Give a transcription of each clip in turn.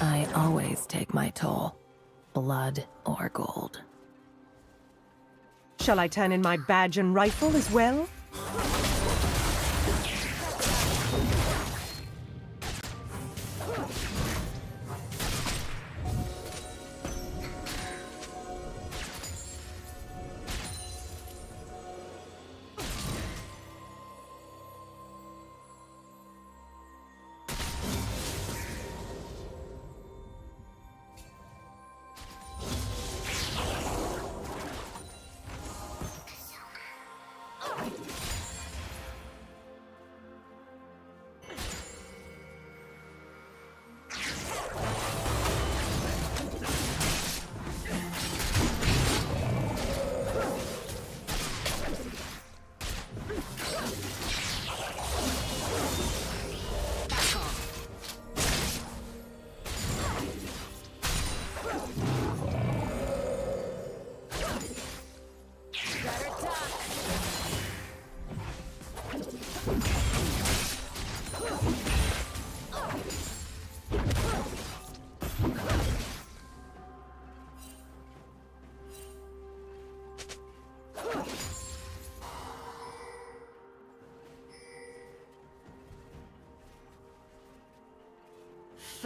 I always take my toll. Blood or gold. Shall I turn in my badge and rifle as well?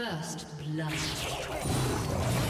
First blood.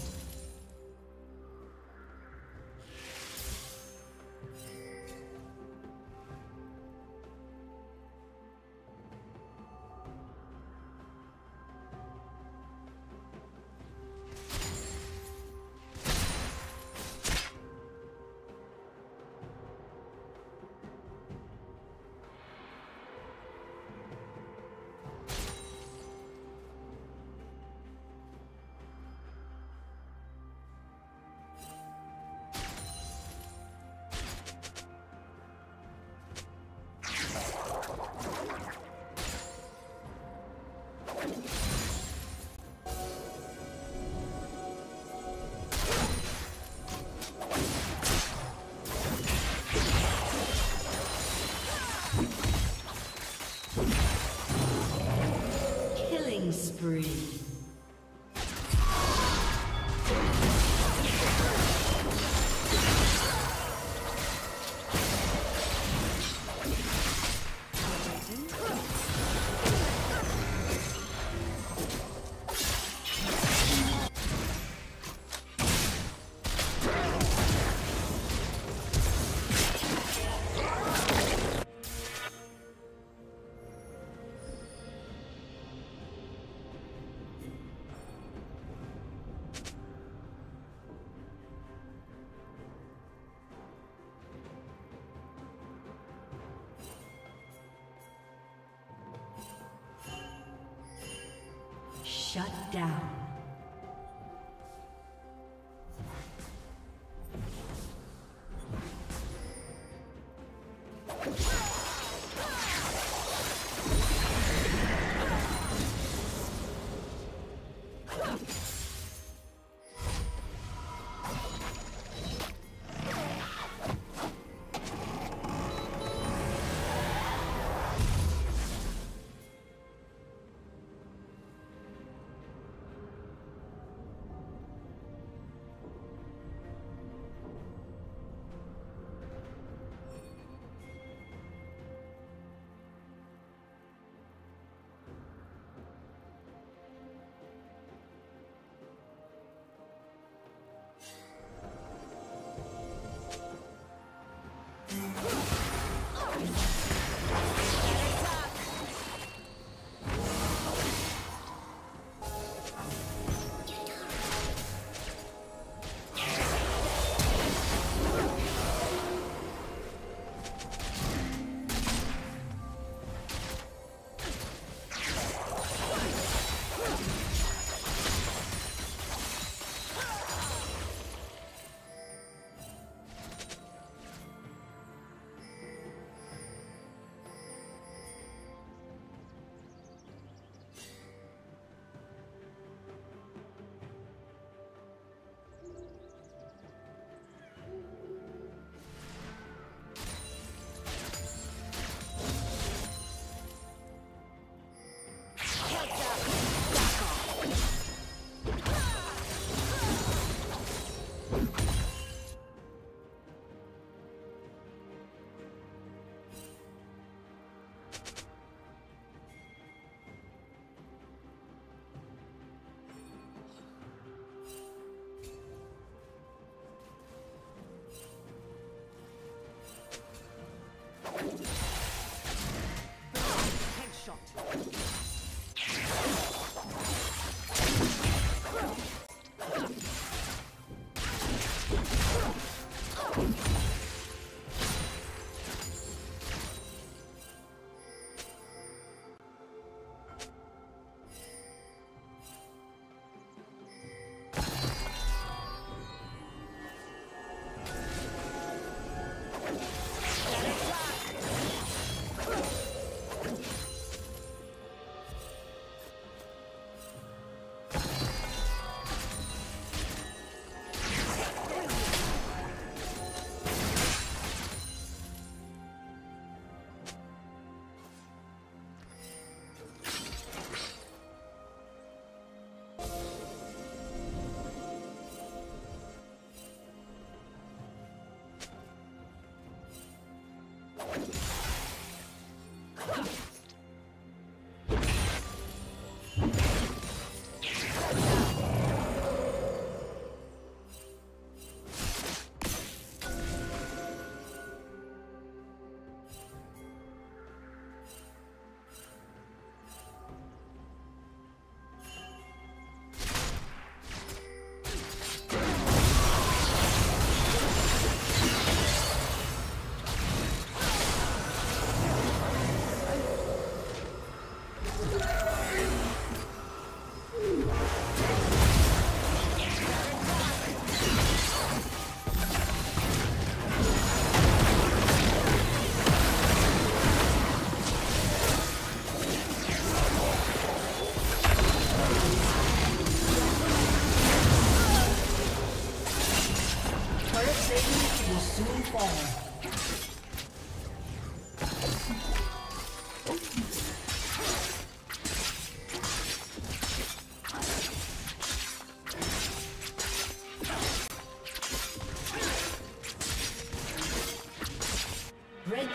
Shut down.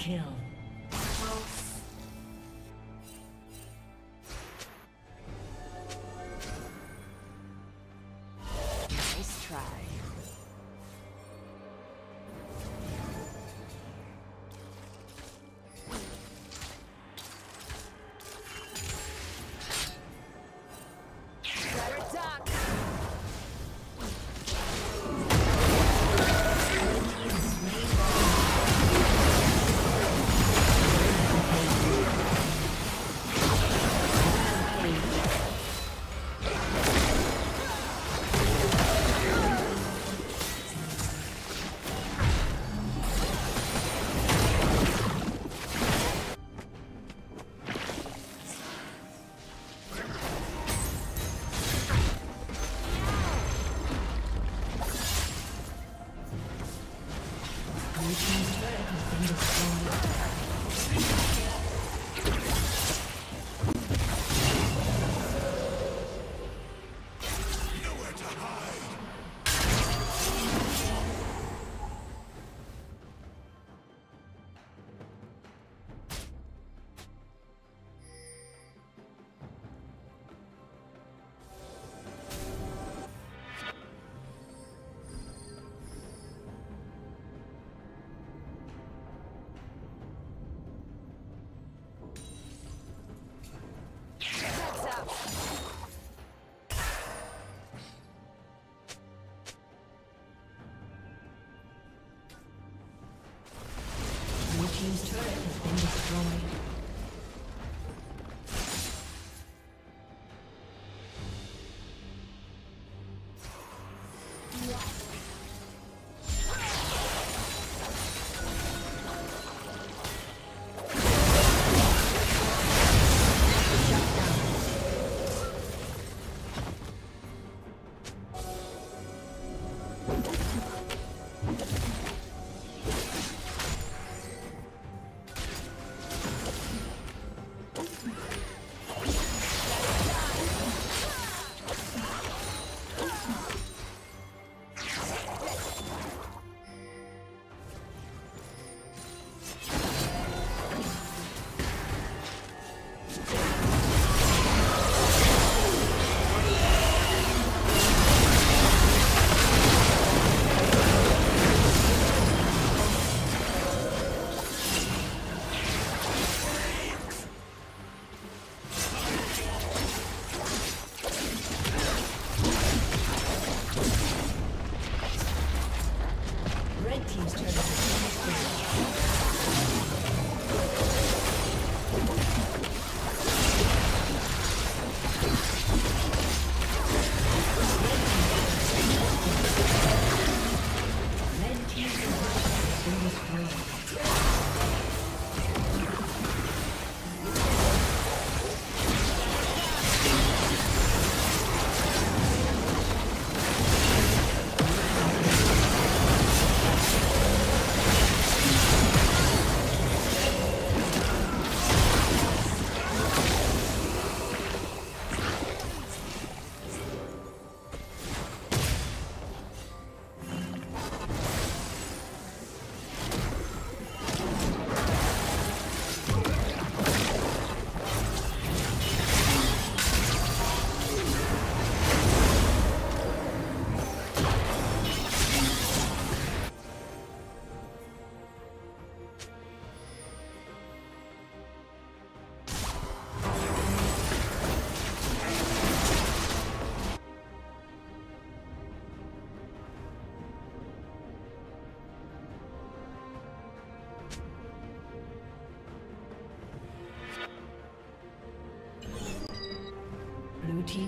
Kill.